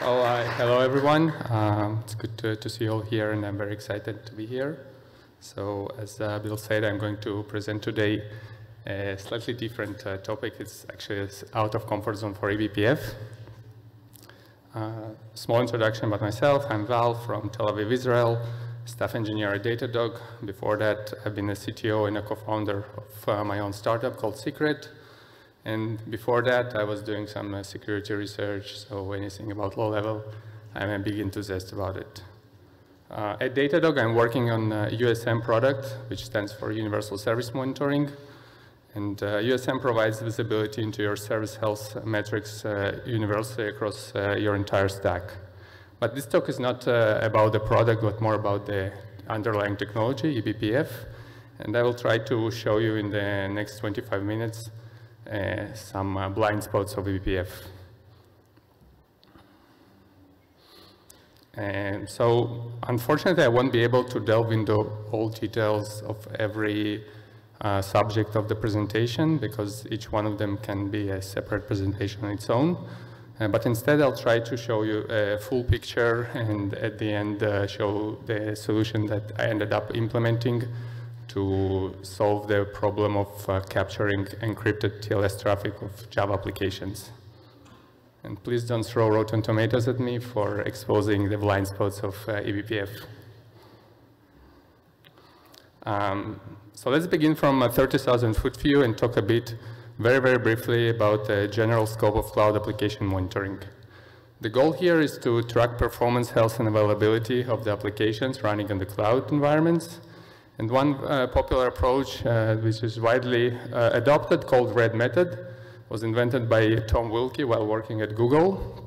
Hello everyone. Um, it's good to, to, see you all here, and I'm very excited to be here. So, as uh, Bill said, I'm going to present today a slightly different uh, topic. It's actually out of comfort zone for eBPF. Uh, small introduction about myself. I'm Val from Tel Aviv, Israel, staff engineer at Datadog. Before that, I've been a CTO and a co-founder of uh, my own startup called Secret. And before that, I was doing some uh, security research, so anything about low level, I'm a big enthusiast about it. Uh, at Datadog, I'm working on a USM product, which stands for Universal Service Monitoring. And uh, USM provides visibility into your service health metrics uh, universally across uh, your entire stack. But this talk is not uh, about the product, but more about the underlying technology, eBPF. And I will try to show you in the next 25 minutes uh, some uh, blind spots of eBPF. And so, unfortunately, I won't be able to delve into all details of every uh, subject of the presentation because each one of them can be a separate presentation on its own. Uh, but instead, I'll try to show you a full picture and at the end uh, show the solution that I ended up implementing to solve the problem of uh, capturing encrypted TLS traffic of Java applications. And please don't throw Rotten Tomatoes at me for exposing the blind spots of uh, eBPF. Um, so let's begin from a 30,000 foot view and talk a bit very, very briefly about the general scope of cloud application monitoring. The goal here is to track performance, health, and availability of the applications running in the cloud environments and one uh, popular approach, uh, which is widely uh, adopted, called RED method, was invented by Tom Wilkie while working at Google.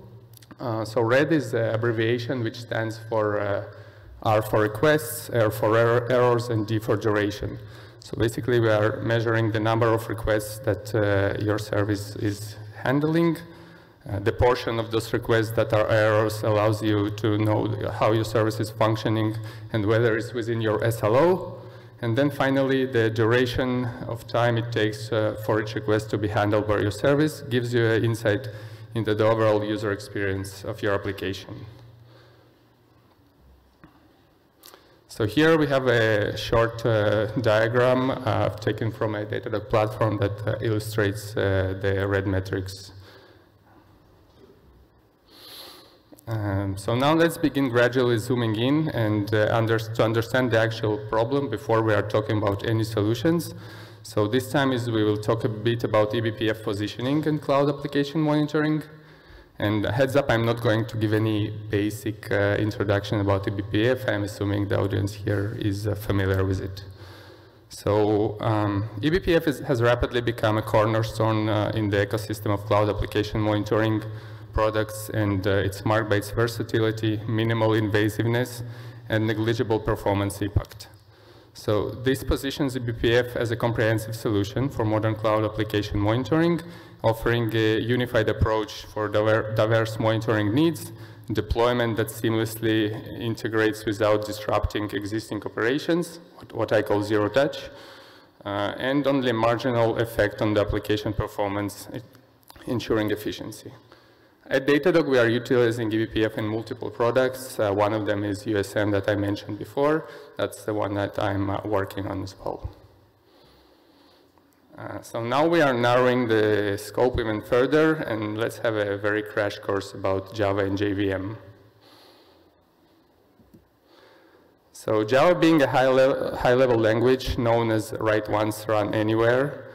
Uh, so RED is the abbreviation which stands for uh, R for requests, R for error, errors, and D for duration. So basically, we are measuring the number of requests that uh, your service is handling. the portion of those requests that are errors allows you to know how your service is functioning and whether it's within your SLO and then finally, the duration of time it takes uh, for each request to be handled by your service gives you an insight into the overall user experience of your application. So here we have a short uh, diagram uh, taken from a Datadog platform that uh, illustrates uh, the red metrics Um, so now let's begin gradually zooming in and uh, under to understand the actual problem before we are talking about any solutions. So this time is we will talk a bit about eBPF positioning and cloud application monitoring. And heads up, I'm not going to give any basic uh, introduction about eBPF. I'm assuming the audience here is uh, familiar with it. So um, eBPF is, has rapidly become a cornerstone uh, in the ecosystem of cloud application monitoring products and uh, it's marked by its versatility, minimal invasiveness, and negligible performance impact. So this positions eBPF as a comprehensive solution for modern cloud application monitoring, offering a unified approach for diverse monitoring needs, deployment that seamlessly integrates without disrupting existing operations, what I call zero touch, uh, and only marginal effect on the application performance, ensuring efficiency. At Datadog, we are utilizing eBPF in multiple products. Uh, one of them is USM that I mentioned before. That's the one that I'm uh, working on as well. Uh, so now we are narrowing the scope even further, and let's have a very crash course about Java and JVM. So Java being a high-level high language known as write once, run anywhere,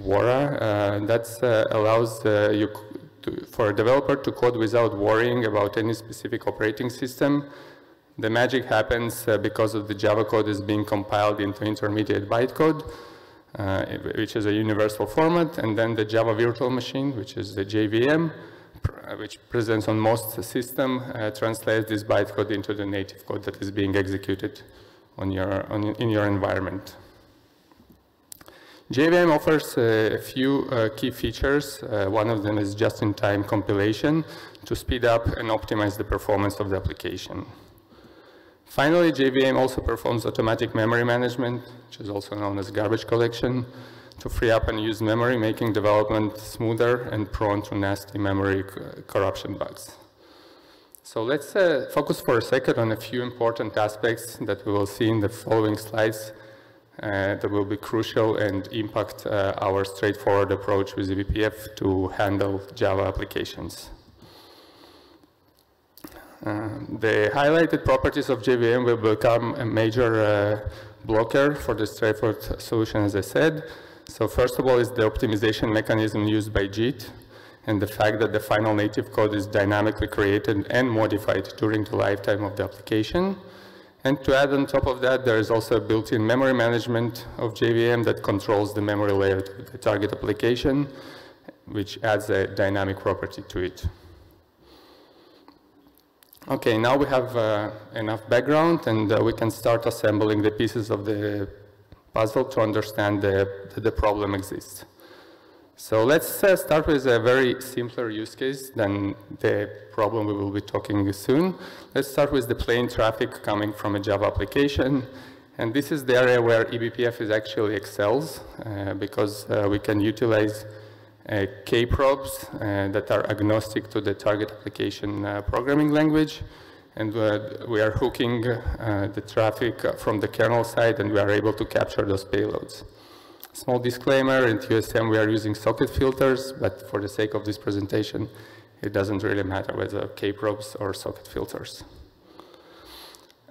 WORA, uh, that uh, allows uh, you to, for a developer to code without worrying about any specific operating system. The magic happens uh, because of the Java code is being compiled into intermediate bytecode, uh, which is a universal format, and then the Java virtual machine, which is the JVM, pr which presents on most system, uh, translates this bytecode into the native code that is being executed on your, on, in your environment. JVM offers a few uh, key features. Uh, one of them is just-in-time compilation to speed up and optimize the performance of the application. Finally, JVM also performs automatic memory management, which is also known as garbage collection, to free up unused memory, making development smoother and prone to nasty memory corruption bugs. So let's uh, focus for a second on a few important aspects that we will see in the following slides uh, that will be crucial and impact uh, our straightforward approach with eBPF to handle Java applications. Uh, the highlighted properties of JVM will become a major uh, blocker for the straightforward solution, as I said. So first of all is the optimization mechanism used by JIT and the fact that the final native code is dynamically created and modified during the lifetime of the application. And to add on top of that, there is also a built-in memory management of JVM that controls the memory layer to the target application, which adds a dynamic property to it. Okay, now we have uh, enough background and uh, we can start assembling the pieces of the puzzle to understand that the problem exists. So let's uh, start with a very simpler use case than the problem we will be talking soon. Let's start with the plain traffic coming from a Java application. And this is the area where eBPF is actually excels uh, because uh, we can utilize uh, kprobes uh, that are agnostic to the target application uh, programming language. And we are hooking the traffic from the kernel side and we are able to capture those payloads. Small disclaimer, in TUSM we are using socket filters, but for the sake of this presentation, it doesn't really matter whether kprobes or socket filters.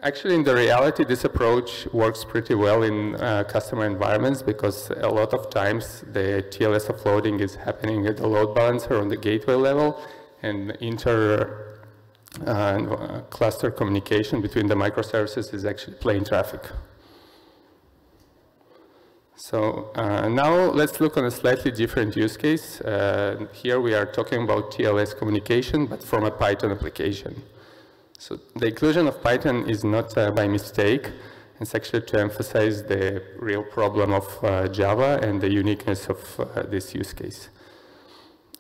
Actually, in the reality, this approach works pretty well in uh, customer environments because a lot of times the TLS offloading is happening at the load balancer on the gateway level and inter uh, cluster communication between the microservices is actually plain traffic. So uh, now let's look on a slightly different use case. Uh, here we are talking about TLS communication, but from a Python application. So the inclusion of Python is not uh, by mistake. It's actually to emphasize the real problem of uh, Java and the uniqueness of uh, this use case.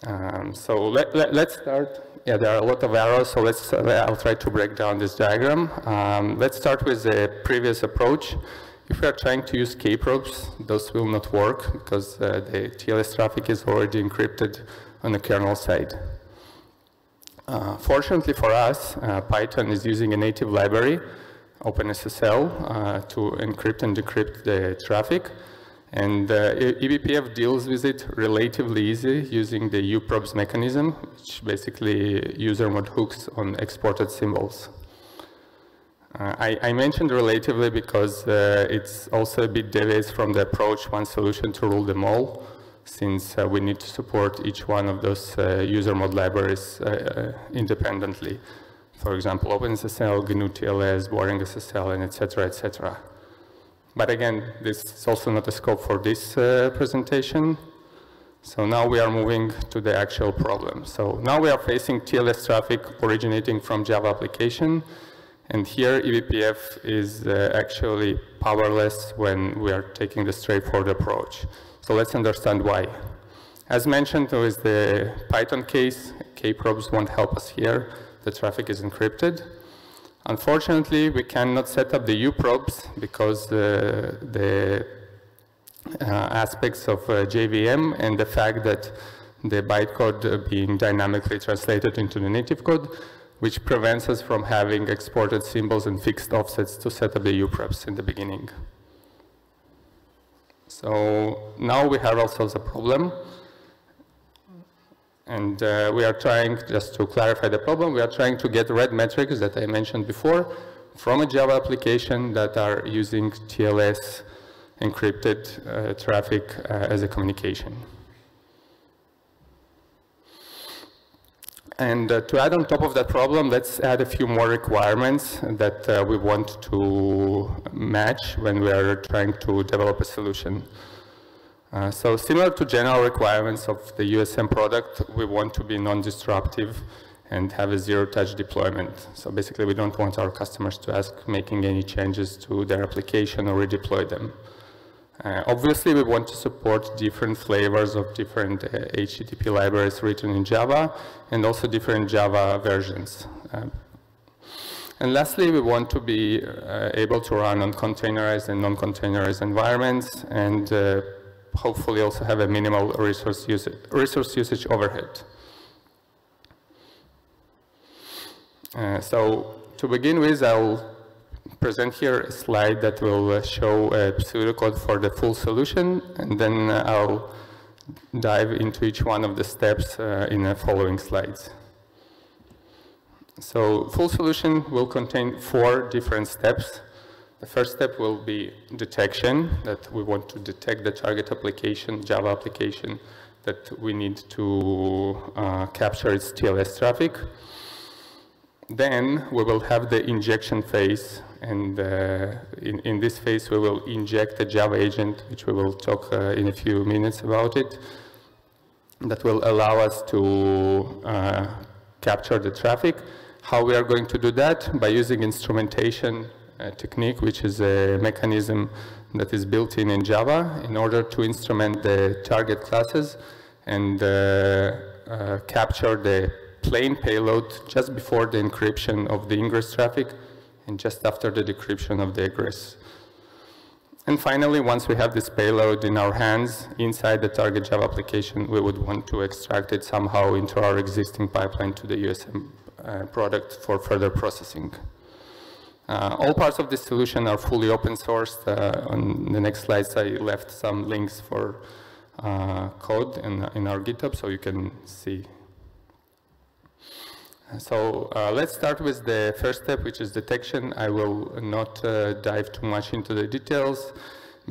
Um, so let, let, us start. Yeah, there are a lot of arrows, so let's, uh, I'll try to break down this diagram. Um, let's start with the previous approach. If we are trying to use kprobes, those will not work because uh, the TLS traffic is already encrypted on the kernel side. Uh, fortunately for us, uh, Python is using a native library, OpenSSL, uh, to encrypt and decrypt the traffic. And uh, eBPF deals with it relatively easy using the uprobes mechanism, which basically user mode hooks on exported symbols. Uh, I, I, mentioned relatively because uh, it's also a bit deviates from the approach one solution to rule them all, since uh, we need to support each one of those uh, user mode libraries uh, independently. For example, OpenSSL, GNU TLS, Boring SSL, and etc., etc. But again, this is also not a scope for this presentation. So now we are moving to the actual problem. So now we are facing TLS traffic originating from Java application and here eBPF is uh, actually powerless when we are taking the straightforward approach. So let's understand why. As mentioned with the Python case, kprobes won't help us here. The traffic is encrypted. Unfortunately, we cannot set up the uprobes because uh, the uh, aspects of uh, JVM and the fact that the bytecode being dynamically translated into the native code which prevents us from having exported symbols and fixed offsets to set up the uprobes in the beginning. So now we have ourselves a problem. And uh, we are trying, just to clarify the problem, we are trying to get red metrics that I mentioned before from a Java application that are using TLS encrypted uh, traffic uh, as a communication. And uh, to add on top of that problem, let's add a few more requirements that uh, we want to match when we are trying to develop a solution. Uh, so similar to general requirements of the USM product, we want to be non-disruptive and have a zero-touch deployment. So basically, we don't want our customers to ask making any changes to their application or redeploy them. Uh, obviously, we want to support different flavors of different uh, HTTP libraries written in Java and also different Java versions. Uh, and lastly, we want to be uh, able to run on containerized and non-containerized environments and uh, hopefully also have a minimal resource usage, resource usage overhead. Uh, so to begin with, I'll present here a slide that will uh, show a pseudocode for the full solution, and then I'll dive into each one of the steps uh, in the following slides. So full solution will contain four different steps. The first step will be detection, that we want to detect the target application, Java application, that we need to uh, capture its TLS traffic. Then we will have the injection phase, and uh, in, in, this phase we will inject a Java agent, which we will talk uh, in a few minutes about it, that will allow us to uh, capture the traffic. How we are going to do that? By using instrumentation uh, technique, which is a mechanism that is built in in Java in order to instrument the target classes and uh, uh, capture the plain payload just before the encryption of the ingress traffic and just after the decryption of the egress. And finally, once we have this payload in our hands inside the target Java application, we would want to extract it somehow into our existing pipeline to the USM uh, product for further processing. Uh, all parts of this solution are fully open sourced. Uh, on the next slides, I left some links for uh, code in, in our GitHub so you can see so uh, let's start with the first step, which is detection. I will not uh, dive too much into the details.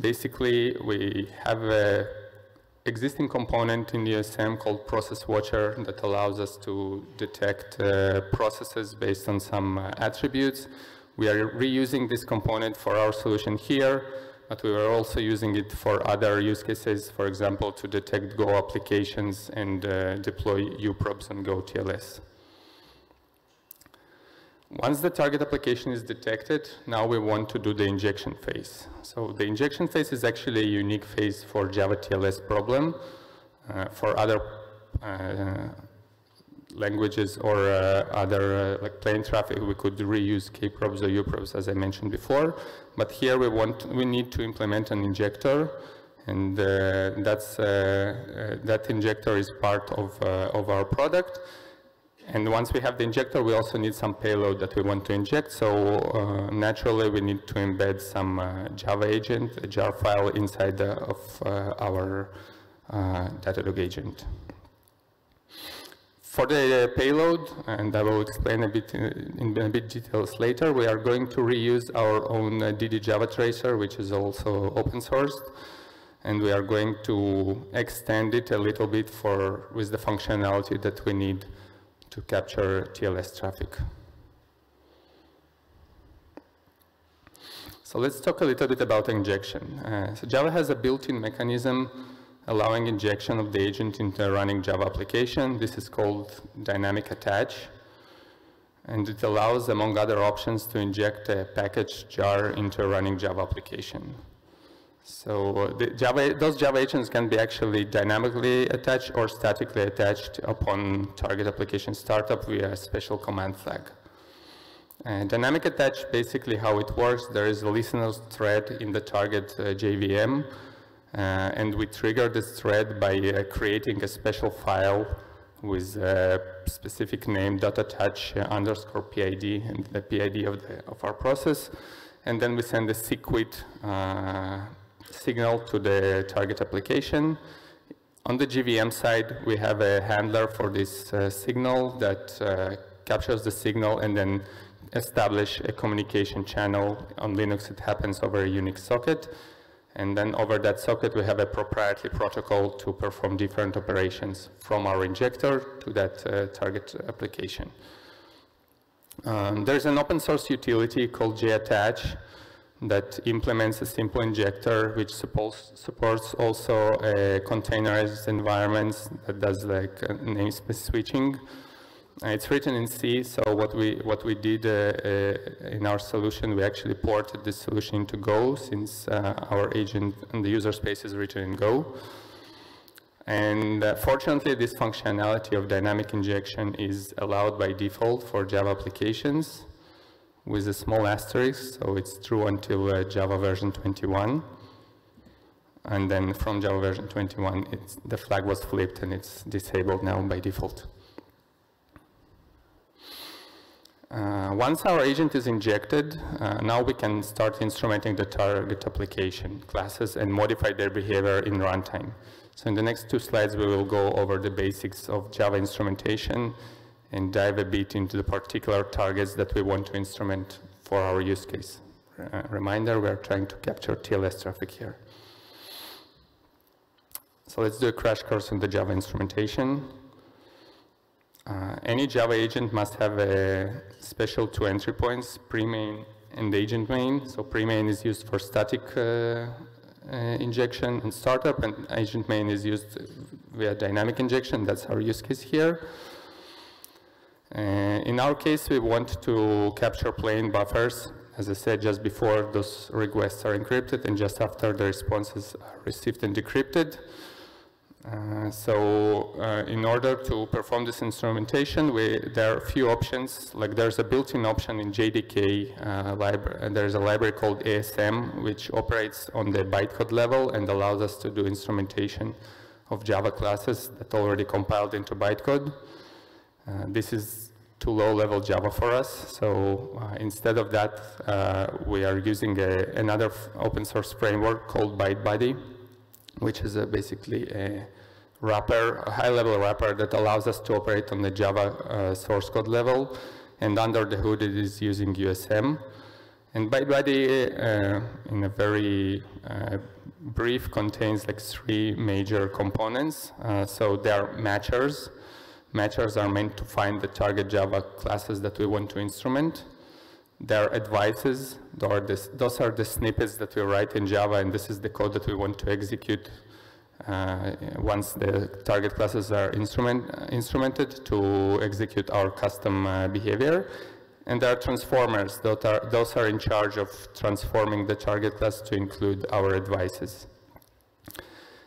Basically, we have an existing component in the USM called Process Watcher that allows us to detect uh, processes based on some uh, attributes. We are reusing this component for our solution here, but we are also using it for other use cases, for example, to detect Go applications and uh, deploy uprobes on Go TLS. Once the target application is detected, now we want to do the injection phase. So the injection phase is actually a unique phase for Java TLS problem. Uh, for other uh, languages or uh, other uh, like plain traffic, we could reuse kprobes or uprobes as I mentioned before. But here we want we need to implement an injector, and uh, that's uh, that injector is part of of our product. And once we have the injector, we also need some payload that we want to inject. So uh, naturally, we need to embed some uh, Java agent, a jar file inside the, of uh, our uh, Datadog agent. For the payload, and I will explain a bit in, a bit details later, we are going to reuse our own uh, DD Java tracer, which is also open sourced and we are going to extend it a little bit for with the functionality that we need to capture TLS traffic. So let's talk a little bit about injection. Uh, so Java has a built-in mechanism allowing injection of the agent into a running Java application. This is called dynamic attach. And it allows, among other options, to inject a package jar into a running Java application. So Java, those Java agents can be actually dynamically attached or statically attached upon target application startup via a special command flag. And dynamic attach, basically how it works, there is a listener thread in the target uh, JVM, uh, and we trigger this thread by uh, creating a special file with a specific name, dot .attach underscore PID, and the PID of, the, of our process. And then we send a uh, signal to the target application. On the JVM side, we have a handler for this uh, signal that uh, captures the signal and then establish a communication channel. On Linux, it happens over a Unix socket. And then over that socket, we have a proprietary protocol to perform different operations from our injector to that uh, target application. Um, there's an open source utility called JAttach that implements a simple injector which supports, supports also a containerized environments that does like namespace switching. Uh, it's written in C, so what we what we did uh, uh, in our solution, we actually ported this solution into Go since uh, our agent and the user space is written in Go. And uh, fortunately, this functionality of dynamic injection is allowed by default for Java applications with a small asterisk, so it's true until uh, Java version 21. And then from Java version 21, the flag was flipped and it's disabled now by default. Uh, once our agent is injected, uh, now we can start instrumenting the target application classes and modify their behavior in runtime. So in the next two slides, we will go over the basics of Java instrumentation and dive a bit into the particular targets that we want to instrument for our use case. Uh, reminder, we're trying to capture TLS traffic here. So let's do a crash course on the Java instrumentation. Uh, any Java agent must have a special two entry points, pre-main and agent main. So pre-main is used for static uh, uh, injection and startup, and agent main is used via dynamic injection. That's our use case here. Uh, in our case, we want to capture plain buffers. As I said just before, those requests are encrypted, and just after the responses are received and decrypted. Uh, so uh, in order to perform this instrumentation, we, there are a few options. Like there's a built-in option in JDK uh, and there's a library called ASM, which operates on the bytecode level and allows us to do instrumentation of Java classes that already compiled into bytecode. Uh, this is too low-level Java for us, so uh, instead of that, we are using a, another open source framework called ByteBuddy, which is a basically a wrapper, a high-level wrapper that allows us to operate on the Java uh, source code level. And under the hood, it is using ASM. And ByteBuddy, uh, in a very uh, brief, contains like three major components. Uh, so they are matchers. Matchers are meant to find the target Java classes that we want to instrument. There are advices, those are the snippets that we write in Java, and this is the code that we want to execute uh, once the target classes are instrument, uh, instrumented to execute our custom uh, behavior. And there are transformers, those are, those are in charge of transforming the target class to include our advices.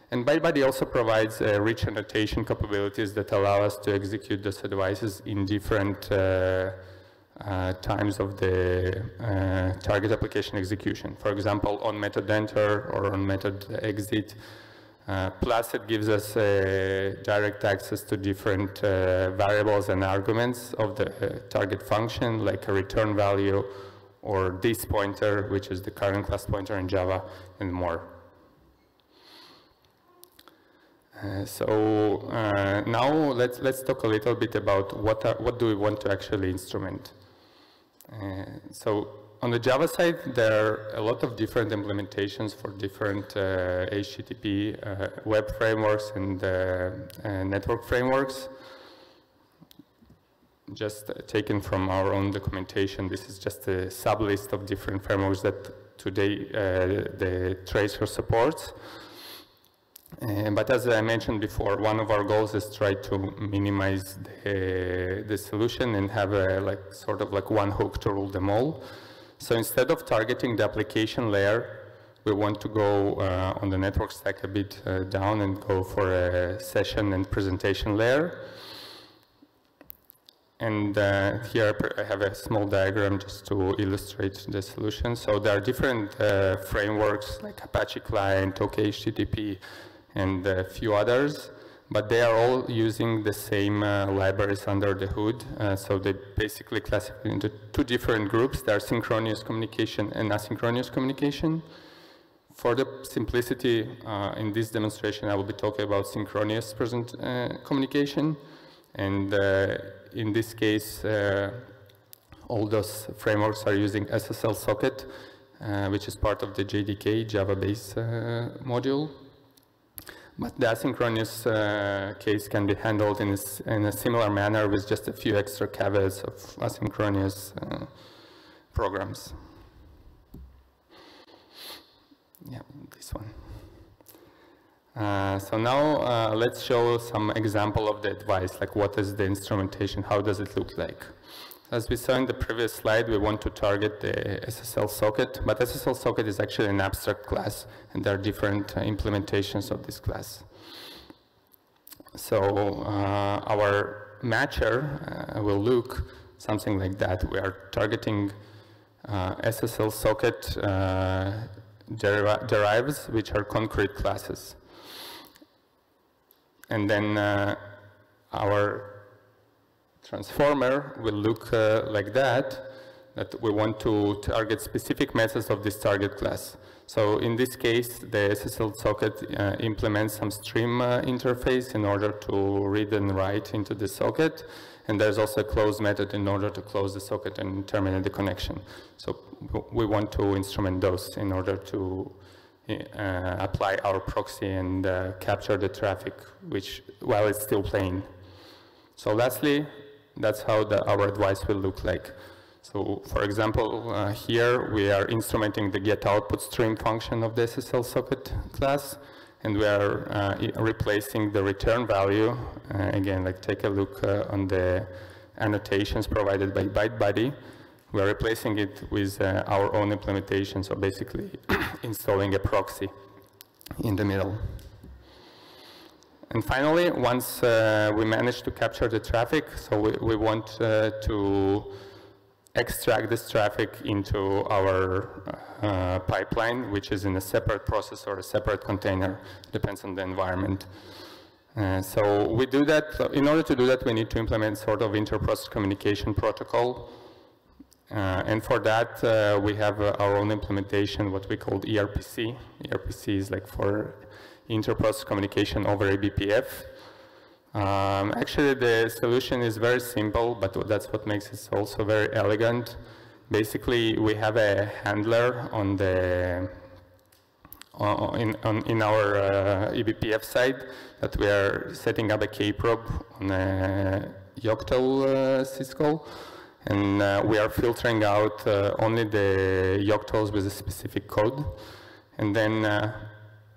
And ByteBuddy also provides uh, rich annotation capabilities that allow us to execute those advices in different uh, uh, times of the uh, target application execution. For example, on method enter or on method exit. Uh, plus, it gives us direct access to different uh, variables and arguments of the uh, target function, like a return value or this pointer, which is the current class pointer in Java, and more. Uh, so uh, now let's let's talk a little bit about what are, what do we want to actually instrument. Uh, so on the Java side, there are a lot of different implementations for different uh, HTTP uh, web frameworks and uh, network frameworks. Just taken from our own documentation, this is just a sub-list of different frameworks that today the Tracer supports. Uh, but as I mentioned before, one of our goals is try to minimize the, the solution and have a like sort of like one hook to rule them all. So instead of targeting the application layer, we want to go uh, on the network stack a bit uh, down and go for a session and presentation layer. And uh, here I have a small diagram just to illustrate the solution. So there are different uh, frameworks like Apache Client, OKHTTP, and a few others, but they are all using the same uh, libraries under the hood. Uh, so they basically classify into two different groups. There are synchronous communication and asynchronous communication. For the simplicity, uh, in this demonstration, I will be talking about synchronous present uh, communication. And uh, in this case, uh, all those frameworks are using SSL socket, which is part of the JDK Java base module. But the asynchronous uh, case can be handled in a, in a, similar manner with just a few extra caveats of asynchronous uh, programs. Yeah, this one. Uh, so now uh, let's show some example of the advice, like what is the instrumentation, how does it look like. As we saw in the previous slide, we want to target the SSL socket, but SSL socket is actually an abstract class, and there are different uh, implementations of this class. So uh, our matcher uh, will look something like that. We are targeting uh, SSL socket uh, deri derives, which are concrete classes. And then uh, our transformer will look uh, like that, that we want to target specific methods of this target class. So in this case, the SSL socket uh, implements some stream uh, interface in order to read and write into the socket. And there's also a close method in order to close the socket and terminate the connection. So we want to instrument those in order to uh, apply our proxy and uh, capture the traffic, which while it's still playing. So lastly, that's how the, our advice will look like. So for example, uh, here we are instrumenting the get output stream function of the SSL socket class, and we are uh, replacing the return value. Uh, again, like take a look uh, on the annotations provided by ByteBuddy. We are replacing it with uh, our own implementation, so basically installing a proxy in the middle. And finally, once uh, we manage to capture the traffic, so we, we want uh, to extract this traffic into our uh, pipeline, which is in a separate process or a separate container, depends on the environment. Uh, so we do that, in order to do that, we need to implement sort of inter-process communication protocol. Uh, and for that, uh, we have our own implementation, what we call ERPC. ERPC is like for inter-process communication over eBPF. Um, actually, the solution is very simple, but that's what makes it also very elegant. Basically, we have a handler on the uh, in, on, in our uh, eBPF side that we are setting up a kprobe on a ioctl uh, syscall, and uh, we are filtering out uh, only the ioctls with a specific code, and then uh,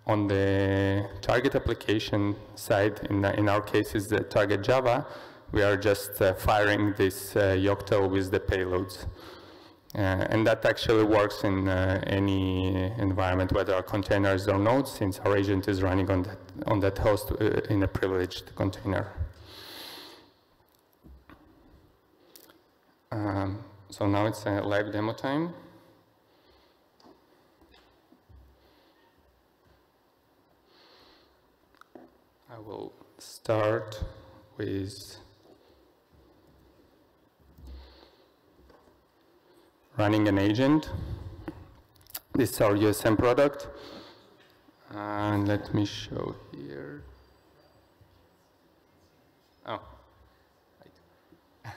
on the target application side, in, in our case is the target Java, we are just uh, firing this uh, ioctl with the payloads. Uh, and that actually works in uh, any environment, whether containers or nodes, since our agent is running on that, on that host uh, in a privileged container. Um, so now it's a live demo time. I will start with running an agent. This is our USM product. And let me show here. Oh, right.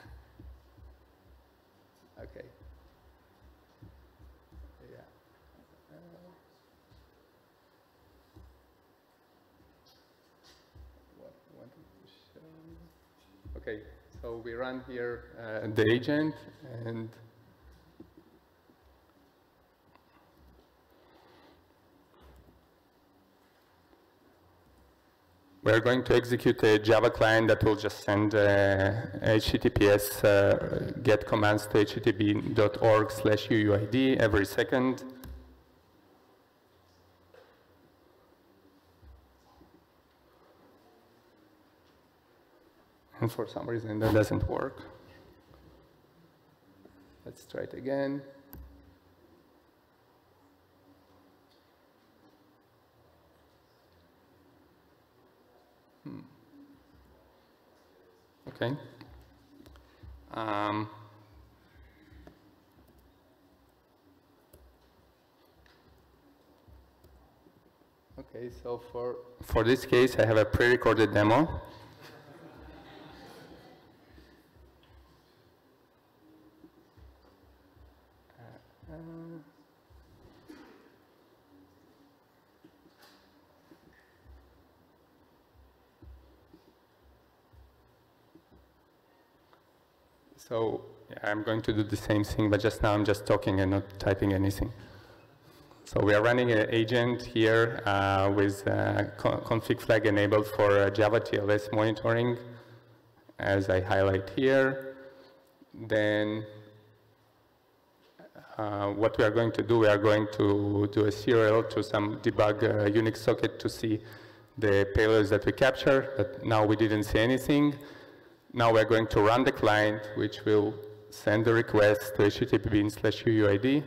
okay. Yeah. Okay, so we run here uh, the agent and we're going to execute a Java client that will just send uh, HTTPS uh, get commands to http.org slash UUID every second. And for some reason that doesn't work. Let's try it again. Hmm. Okay. Um, okay, so for, for this case, I have a pre-recorded demo. So I'm going to do the same thing, but just now I'm just talking and not typing anything. So we are running an agent here uh, with uh, config flag enabled for uh, Java TLS monitoring, as I highlight here. Then uh, what we are going to do, we are going to do a curl to some debug uh, Unix socket to see the payloads that we capture, but now we didn't see anything. Now we're going to run the client, which will send the request to http bin slash UUID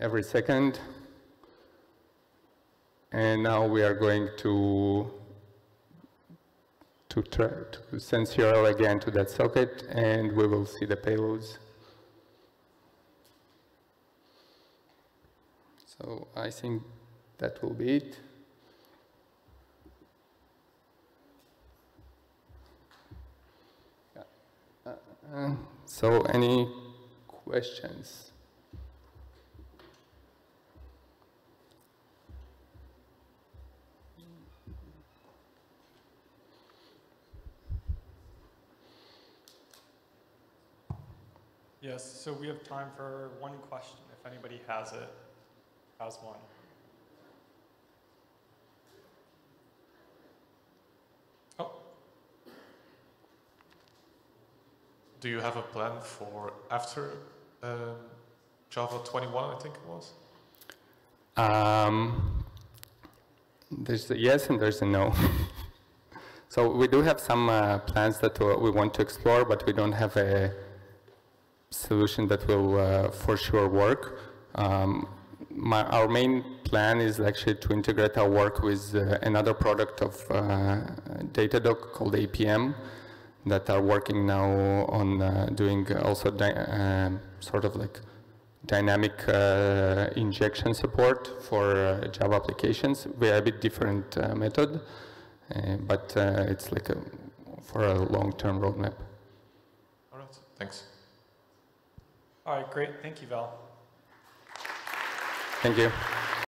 every second. And now we are going to to, try, to send curl again to that socket, and we will see the payloads. So I think that will be it. Uh, so any questions? Yes, so we have time for one question, if anybody has it, one. Oh. Do you have a plan for after um, Java 21, I think it was? Um, there's a yes and there's a no. so we do have some uh, plans that we want to explore, but we don't have a solution that will uh, for sure work. Um, my, our main plan is actually to integrate our work with uh, another product of uh, Datadog called APM that are working now on uh, doing also um, sort of like dynamic uh, injection support for Java applications. We have a bit different method, but it's like a, for a long-term roadmap. All right, thanks. All right, great. Thank you, Val. Thank you.